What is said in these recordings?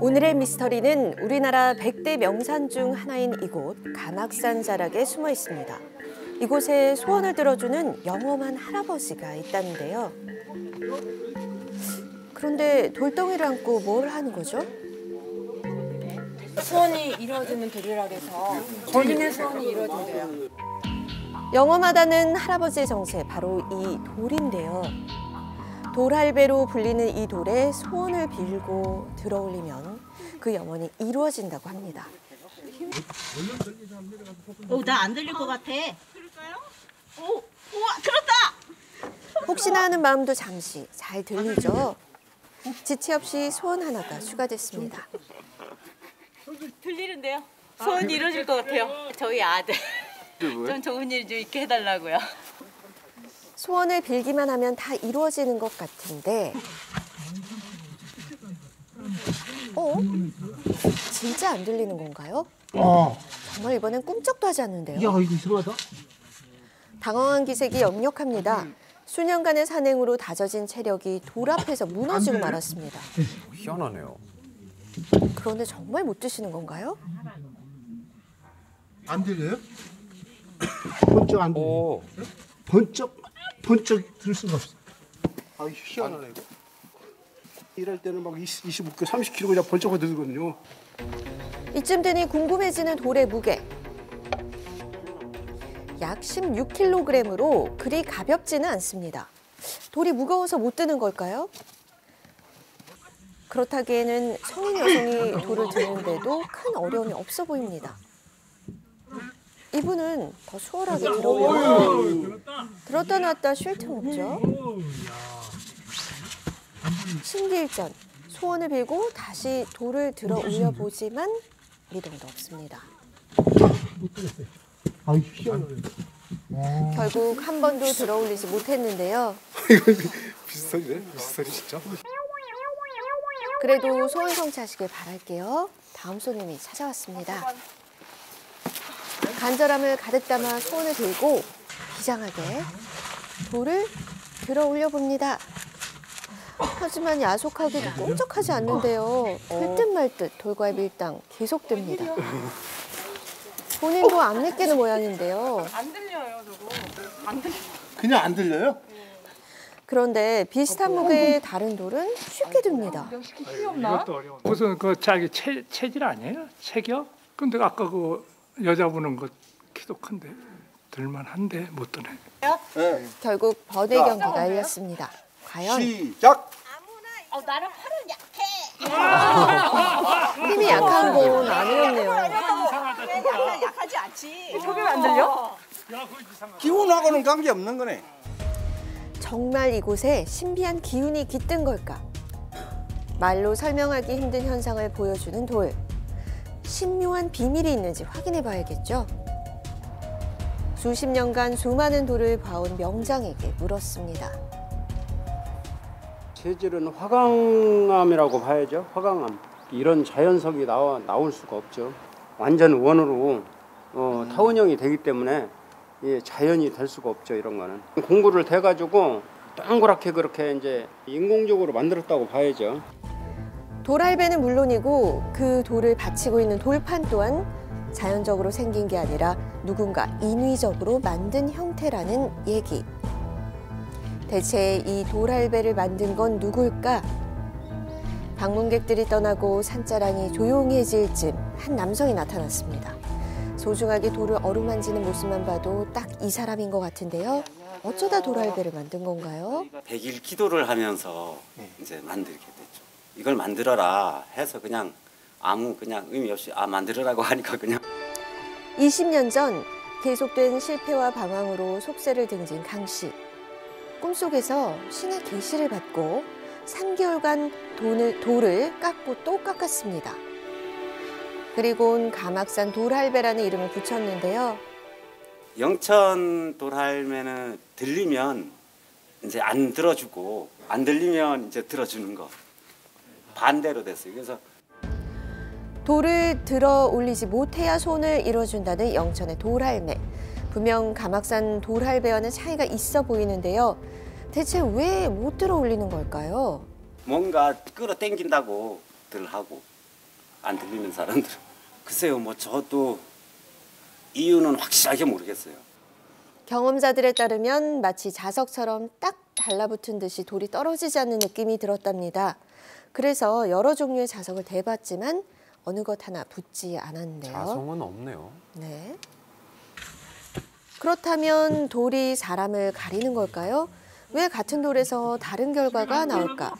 오늘의 미스터리는 우리나라 100대 명산 중 하나인 이곳 감악산 자락에 숨어 있습니다. 이곳에 소원을 들어주는 영험한 할아버지가 있다는데요. 그런데 돌덩이를 안고 뭘 하는 거죠? 소원이 이루어지는 해서 본인의 소원이 이루어진대요. 영험하다는 할아버지의 정체 바로 이 돌인데요. 돌할배로 불리는 이 돌에 소원을 빌고 들어올리면 그 염원이 이루어진다고 합니다. 어, 나안 들릴 것 같아. 그럴까요? 오, 우와, 들었다! 혹시나 하는 마음도 잠시 잘 들리죠. 지체 없이 소원 하나가 추가됐습니다. 들리는데요? 소원이 이루어질 것 같아요. 저희 아들. 좀 좋은 일 좀 있게 해달라고요. 소원을 빌기만 하면 다 이루어지는 것 같은데. 어? 진짜 안 들리는 건가요? 아, 정말 이번엔 꿈쩍도 하지 않는데요. 야 이거 이상하다. 당황한 기색이 역력합니다. 수년간의 산행으로 다져진 체력이 돌 앞에서 무너지고 말았습니다. 희한하네요. 그런데 정말 못 드시는 건가요? 안 들려요? 번쩍 안 들려. 오, 번쩍 번쩍 들 수가 없어. 아 희한하네 이거. 일할 때는 막 20, 25kg, 30kg 그냥 번쩍 들거든요. 이쯤 되니 궁금해지는 돌의 무게. 약 16kg으로 그리 가볍지는 않습니다. 돌이 무거워서 못 드는 걸까요? 그렇다기에는 성인 여성이 돌을 드는데도 큰 어려움이 없어 보입니다. 이분은 더 수월하게 들어오려고 들었다 놨다 쉴 틈 없죠. 신기일전 소원을 빌고 다시 돌을 들어 올려 보지만 미동도 없습니다. 아 희한하네. 결국 한 번도 들어 올리지 못했는데요. 이거 비슷하네. 비슷하네 진짜. 그래도 소원 성취하시길 바랄게요. 다음 손님이 찾아왔습니다. 간절함을 가득 담아 소원을 들고 비장하게 돌을 들어 올려 봅니다. 하지만 야속하게도 꼼짝하지 않는데요. 들듯 말듯 돌과의 밀당 계속됩니다. 본인도 안 믿기는 모양인데요. 안 들려요, 저거. 안 들려. 그냥 안 들려요? 그런데 비슷한 무게의 다른 돌은 쉽게 듭니다. 힘이 없나? 무슨 그 자기 체, 체질 아니에요? 체격? 근데 아까 그 여자분은 그 키도 큰데 들만한데 못 드네. 네. 결국 번외 경기가 열렸습니다. 과연 시작. 어, 나는 팔은 약해. 힘이 약한 건 아니었네요. 약간 약하지 않지. 소리안 들려? 기운하고는 관계 없는 거네. 정말 이곳에 신비한 기운이 깃든 걸까? 말로 설명하기 힘든 현상을 보여주는 돌. 신묘한 비밀이 있는지 확인해 봐야겠죠? 수십 년간 수많은 돌을 봐온 명장에게 물었습니다. 체질은 화강암이라고 봐야죠. 화강암. 이런 자연석이 나와 나올 수가 없죠. 완전 원으로 어, 타원형이 되기 때문에 예, 자연이 될 수가 없죠. 이런 거는 공구를 대 가지고 동그랗게 그렇게 이제 인공적으로 만들었다고 봐야죠. 돌할배는 물론이고 그 돌을 받치고 있는 돌판 또한 자연적으로 생긴 게 아니라 누군가 인위적으로 만든 형태라는 얘기. 대체 이 돌할배를 만든 건 누굴까? 방문객들이 떠나고 산자랑이 조용해질 즈음 한 남성이 나타났습니다. 소중하게 돌을 어루만지는 모습만 봐도 딱 이 사람인 것 같은데요. 어쩌다 돌할배를 만든 건가요? 백일 기도를 하면서 이제 만들게 됐죠. 이걸 만들어라 해서 그냥 아무 그냥 의미 없이 아 만들어라고 하니까 그냥 20년 전 계속된 실패와 방황으로 속세를 등진 강 씨. 꿈속에서 신의 계시를 받고 3개월간 돈을, 돌을 깎고 또 깎았습니다. 그리고는 가막산 돌할배라는 이름을 붙였는데요. 영천 돌할매는 들리면 이제 안 들어주고 안 들리면 이제 들어주는 거 반대로 됐어요. 그래서 돌을 들어 올리지 못해야 손을 이뤄준다는 영천의 돌할매. 분명 가막산 돌할배와는 차이가 있어 보이는데요. 대체 왜 못 들어 올리는 걸까요? 뭔가 끌어당긴다고 하고 안 들리는 사람들 글쎄요 뭐 저도 이유는 확실하게 모르겠어요. 경험자들에 따르면 마치 자석처럼 딱 달라붙은 듯이 돌이 떨어지지 않는 느낌이 들었답니다. 그래서 여러 종류의 자석을 대봤지만 어느 것 하나 붙지 않았는데요. 자성은 없네요. 네. 그렇다면 돌이 사람을 가리는 걸까요? 왜 같은 돌에서 다른 결과가 나올까?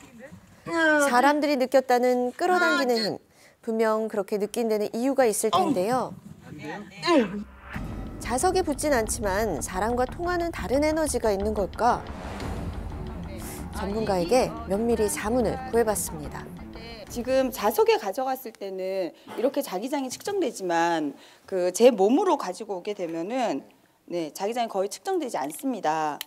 사람들이 느꼈다는 끌어당기는 힘. 분명 그렇게 느낀 데는 이유가 있을 텐데요. 자석에 붙진 않지만 사람과 통하는 다른 에너지가 있는 걸까? 전문가에게 면밀히 자문을 구해봤습니다. 지금 자석에 가져갔을 때는 이렇게 자기장이 측정되지만 그 제 몸으로 가지고 오게 되면은 네 자기장이 거의 측정되지 않습니다.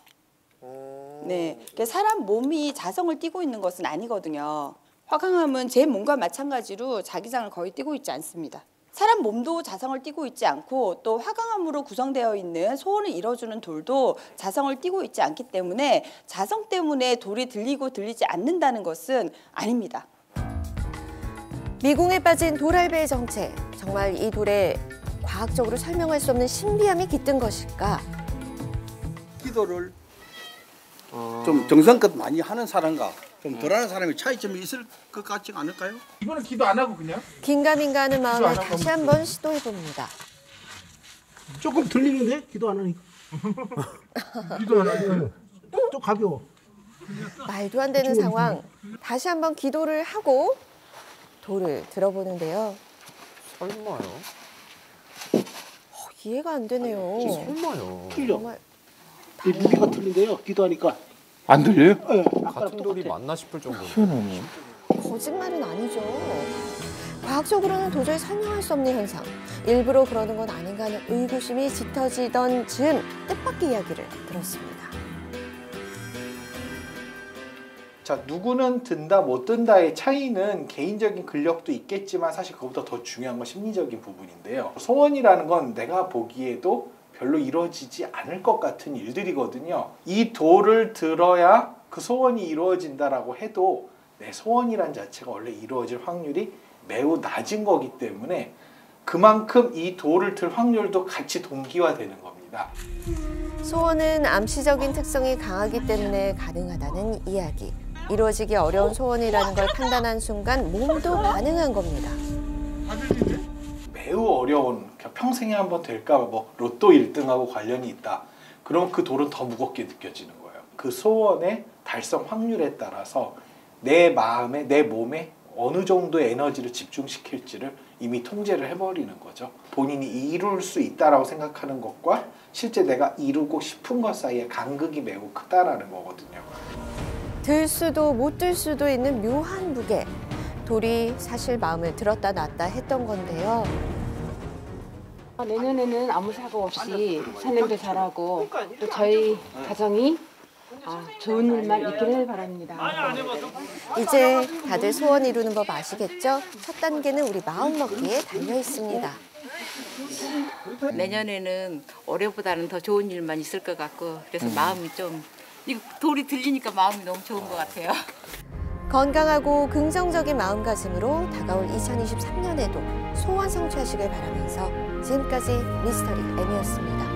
네, 그러니까 사람 몸이 자성을 띠고 있는 것은 아니거든요. 화강암은 제 몸과 마찬가지로 자기장을 거의 띠고 있지 않습니다. 사람 몸도 자성을 띠고 있지 않고 또 화강암으로 구성되어 있는 소원을 이뤄주는 돌도 자성을 띠고 있지 않기 때문에 자성 때문에 돌이 들리고 들리지 않는다는 것은 아닙니다. 미궁에 빠진 돌알배의 정체. 정말 이 돌에 과학적으로 설명할 수 없는 신비함이 깃든 것일까? 기도를 좀 정성껏 많이 하는 사람과 좀 덜하는 사람이 차이점이 있을 것 같지 않을까요? 이거는 기도 안 하고 그냥 긴가민가 하는 마음에 다시 한번 시도해봅니다. 조금 들리는데 기도 안 하니까. 기도 안 하니까. 좀 가벼워. 말도 안 되는 상황. 다시 한번 기도를 하고 돌을 들어보는데요. 설마요? 어, 이해가 안 되네요. 설마요? 틀려. 정말 이 무게가 틀린데요. 기도하니까. 안 들려요? 예, 같은 돌이. 맞나 싶을 정도로. 거짓말은 아니죠. 과학적으로는 도저히 설명할 수 없는 현상. 일부러 그러는 건 아닌가 하는 의구심이 짙어지던 즈음 뜻밖의 이야기를 들었습니다. 자, 누구는 든다 못 든다의 차이는 개인적인 근력도 있겠지만 사실 그것보다 더 중요한 건 심리적인 부분인데요. 소원이라는 건 내가 보기에도 별로 이루어지지 않을 것 같은 일들이거든요. 이 돌을 들어야 그 소원이 이루어진다라고 해도 내 소원이란 자체가 원래 이루어질 확률이 매우 낮은 거기 때문에 그만큼 이 돌을 들 확률도 같이 동기화되는 겁니다. 소원은 암시적인 특성이 강하기 때문에 가능하다는 이야기. 이루어지기 어려운 소원이라는 걸 판단한 순간 몸도 반응한 겁니다. 매우 어려운 그냥 평생에 한 번 될까 뭐 로또 1등하고 관련이 있다. 그럼 그 돌은 더 무겁게 느껴지는 거예요. 그 소원의 달성 확률에 따라서 내 마음에 내 몸에 어느 정도의 에너지를 집중시킬지를 이미 통제를 해버리는 거죠. 본인이 이룰 수 있다라고 생각하는 것과 실제 내가 이루고 싶은 것 사이의 간극이 매우 크다라는 거거든요. 들 수도 못 들 수도 있는 묘한 무게. 돌이 사실 마음을 들었다 놨다 했던 건데요. 내년에는 아무 사고 없이 산행도 잘하고 또 저희 가정이 아, 좋은 일만 있기를 바랍니다. 이제 다들 소원 이루는 법 아시겠죠? 첫 단계는 우리 마음 먹기에 달려 있습니다. 내년에는 올해보다는 더 좋은 일만 있을 것 같고 그래서 마음이 좀 이거 돌이 들리니까 마음이 너무 좋은 것 같아요. 건강하고 긍정적인 마음가짐으로 다가올 2023년에도 소원 성취하시길 바라면서 지금까지 미스터리 M이었습니다.